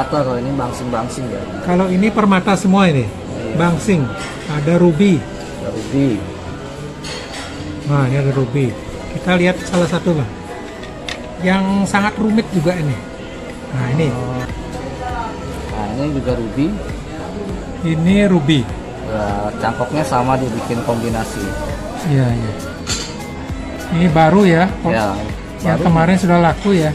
permata kalau ini bangsing-bangsing ya. Kalau ini permata semua ini. Bangsing. Ada ruby. Ruby. Nah, ini ada ruby. Kita lihat salah satu, Bang. Yang sangat rumit juga ini. Nah, ini. Nah ini juga ruby. Ini ruby. Ya, cangkoknya sama dibikin kombinasi. Iya, iya. Ini baru ya. Ya. Yang baru. kemarin sudah laku ya.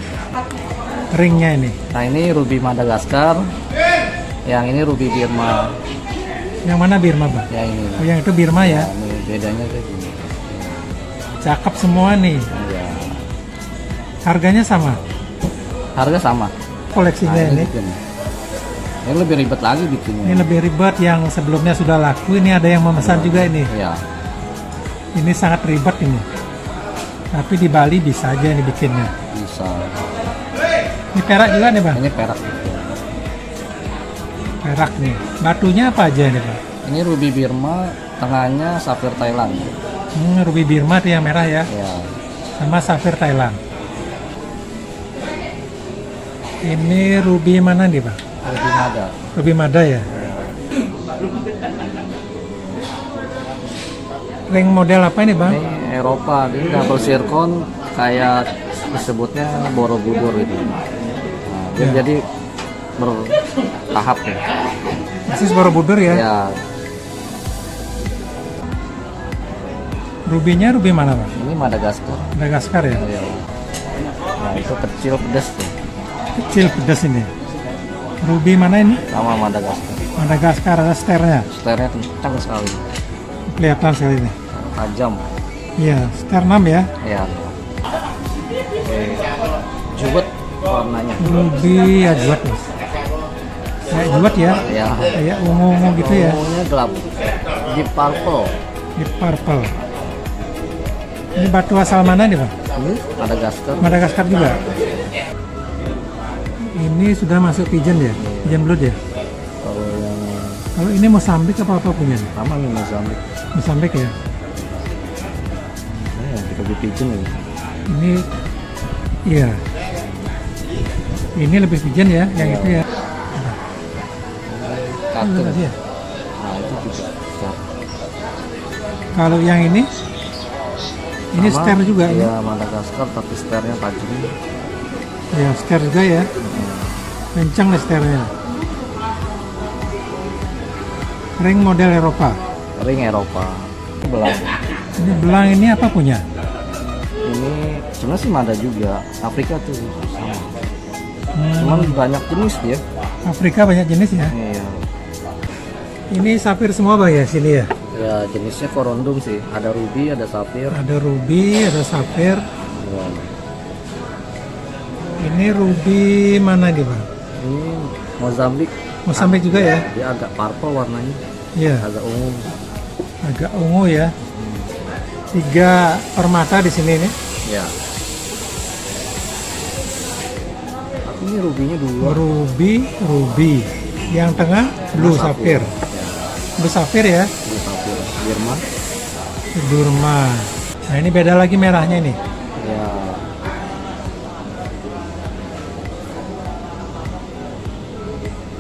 Ringnya ini. Nah ini ruby Madagaskar. Yang ini ruby Birma. Yang mana Birma, Bang? Ya ini. Oh, yang itu Birma Nah, ya. ini bedanya kayak gini. Cakep semua nih. Ya. Harganya sama. Harga sama. Koleksinya Nah, ini. bikin. Ini lebih ribet lagi bikinnya. Ini lebih ribet yang sebelumnya sudah laku. Ini ada yang memesan juga ini. Ya. Ini sangat ribet ini. Tapi di Bali bisa aja ini bikinnya. Bisa. Ini perak juga nih bang. Ini perak. Perak nih. Batunya apa aja nih bang? Ini ruby Birma, tengahnya safir Thailand. Hmm, ruby Birma tuh yang merah ya. Ya. Sama safir Thailand. Ini ruby mana nih bang? Ruby Mada. Ruby Mada ya. Ring model apa ini bang? Ini Eropa, ini double zircon kayak disebutnya Borobudur itu. Nah, Ya. jadi bertahap ya. Persis Borobudur ya. Ya, Rubinya ruby mana bang? ini Madagaskar. Madagaskar ya. Ya. Nah, itu kecil pedas tuh. Kecil pedas ini. Ruby mana ini? Sama Madagaskar. Madagaskar ada sternya. Sternya kencang sekali. Kelihatan sekali ini. Tajam. Iya, ster 6 ya. Ya. Oke. Jubet warnanya. Ruby ajwat mas. Kayak ajwat ya. Ya. Kayak ungu-ungu gitu ya. Ungunya gelap. Deep purple. Di purple. Ini batu asal mana nih bang? Ini Madagaskar. Madagaskar juga. Ini sudah masuk pigeon ya? Pigeon blood ya? Kalau yang Kalau ini Mozambik apa apa punya? nih? sama nih Mozambik. Mozambik ya? Ini yang kita di pigeon ini. Ini iya. Ini lebih pigeon ya, yang itu ya. Tadi ya. Nah itu juga. Kalau yang ini, ini Sama, ster juga ini. Iya Madagaskar tapi sternya tajam. Ya, ster juga ya. Kencang nih sternya. Ring model Eropa. Ring Eropa. Ini belang. Ini belang ini apa punya? Ini sebenarnya sih Mada juga. Afrika tuh sama. Hmm, Cuman banyak jenis dia. Afrika banyak jenis ya. Iya. Ini safir semua bang ya sini ya. Ya jenisnya korondum sih. Ada ruby, ada safir. Ada ruby, ada safir. Ya. Ini ruby mana nih bang? Ini Mozambik. Mozambik juga ya? Dia agak purple warnanya. Iya, Agak ungu. agak ungu ya. Tiga permata di sini nih. Ya. Tapi ini rubinya dua. Ruby, ruby. Yang tengah blue safir. Ya. Blue safir ya. Blue safir. Birma. Durma. Nah ini beda lagi merahnya nih.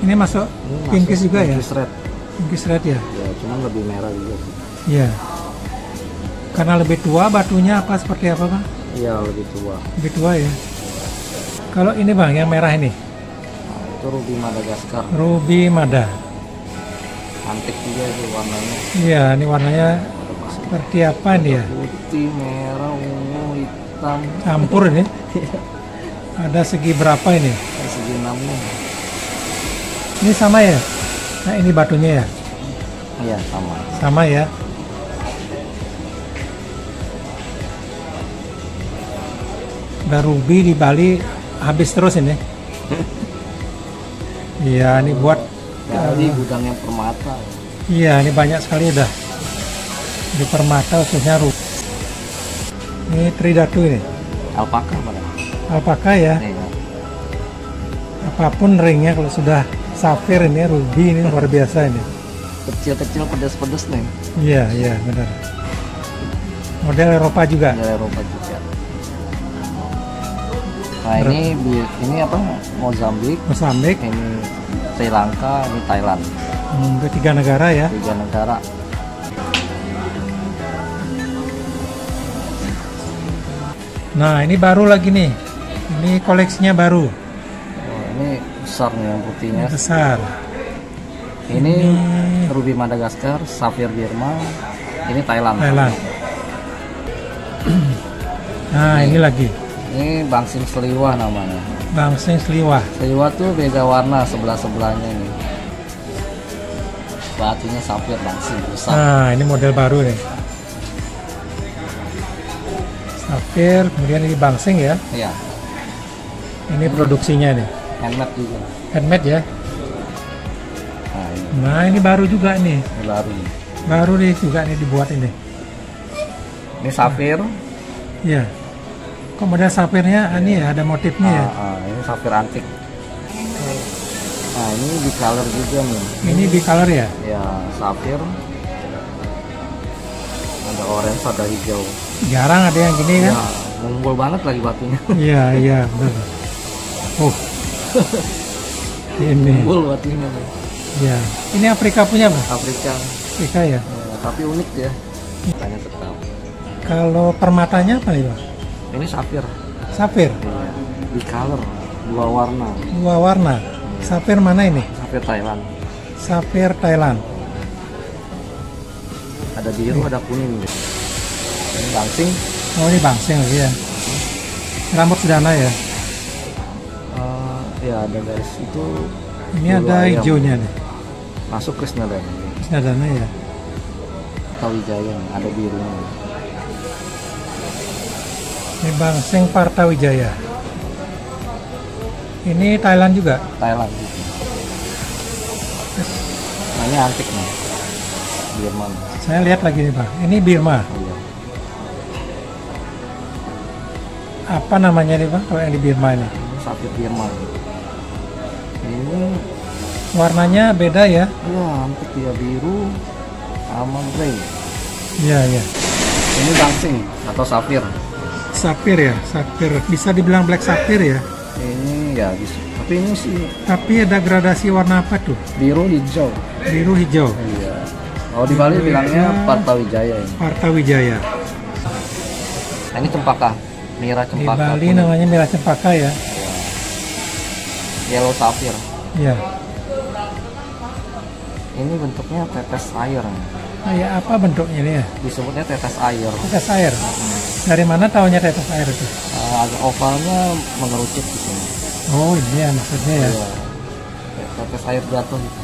Ini masuk Ini masuk juga ya? pinkish red. Pinkish red ya? Ya, cuman lebih merah juga sih. Iya. Karena lebih tua batunya apa seperti apa bang? Iya, lebih tua. Lebih tua ya. Kalau ini bang yang merah ini, Nah, itu ruby Madagaskar. ruby mada. Antik juga sih warnanya. Iya, ini warnanya Ada seperti apa ini ya? putih, merah, ungu, hitam. Campur ini. Ada segi berapa ini? Kayak segi enamnya. Ini sama ya? Nah ini batunya ya? Iya, sama. Sama ya? Udah ruby di Bali habis terus ini. Iya, ini buat Bali gudangnya permata. Iya, ini banyak sekali udah. Di permata khususnya ruby. Ini tridatu ini. Alpaka mana? Alpaka ya. Iya. Apa pun ringnya kalau sudah safir ini ruby ini luar biasa ini. kecil-kecil pedas-pedas nih Iya, iya, benar. Model Eropa juga. dari Eropa juga nah ini bi- ini apa Mozambik Mozambik, ini Sri Lanka ini Thailand hmm, itu tiga negara ya. tiga negara Nah, ini baru lagi nih. Ini koleksinya baru, oh, ini besar nih yang putihnya besar. ini Ruby Madagaskar Safir Birma ini Thailand Thailand. Nah, ini lagi. ini Bangsing Seliwa namanya Bangsing Seliwah. Seliwa tuh beda warna sebelah sebelahnya ini batunya Safir Bangsing besar Nah, ini model baru nih. Safir, kemudian ini Bangsing ya. iya Ini produksinya nih. Handmade juga Handmade ya. nah ini, Nah, ini baru juga nih. ini baru nih. Baru nih juga nih dibuat ini. ini Safir Iya. Kok model safirnya ini ya ada motifnya ya. Ah, ah, ini Safir antik nah ini di color juga nih Ini di color ya. ya Safir ada orange ada hijau Jarang ada yang gini ya kan. mengumpul banget lagi batunya Iya, iya, benar. Oh. ini. Unggul batunya nih. Ya. Ini Afrika punya, Bang? Afrika Afrika ya. Ya, tapi unik ya tanya tetap Kalau permatanya apa nih, Bang? ini Safir Safir. Iya. di color dua warna Dua warna. Safir mana ini? Safir Thailand Safir Thailand. ada biru ada kuning gitu. ini langsing Oh, ini bangsing lagi ya. Rambut sedana ya. Ya ada garis itu Ini ada ayam. hijaunya nih. masuk Krishna dan Sedana ya. Tawijaya ada birunya Ini bangsing Partawijaya. Ini Thailand juga. Thailand gitu. nah ini antik nih Birman Saya lihat lagi nih, Bang. Ini Birma. oh, iya. Apa namanya nih, Bang? Kalau yang di Birma ini. Safir Birman ini Warnanya beda ya. ya antik ya biru sama grey Iya, iya. ini langsing atau Safir Sapir ya, sapir. Bisa dibilang black sapir ya. ini ya bisa tapi ini sih Tapi ada gradasi warna apa tuh? biru hijau Biru hijau. iya kalau di Bali bilangnya Partawijaya ini Partawijaya. nah, ini cempaka Mira Di cempaka Bali kuning. namanya merah cempaka ya. Yellow Safir Iya. ini bentuknya tetes air Kayak apa bentuknya ini ya? disebutnya tetes air Tetes air. Dari mana tahunya tetes air itu? Eh, agak ovalnya mengerucut di sini Oh ini ya maksudnya ya. Iya. tetes air jatuh gitu.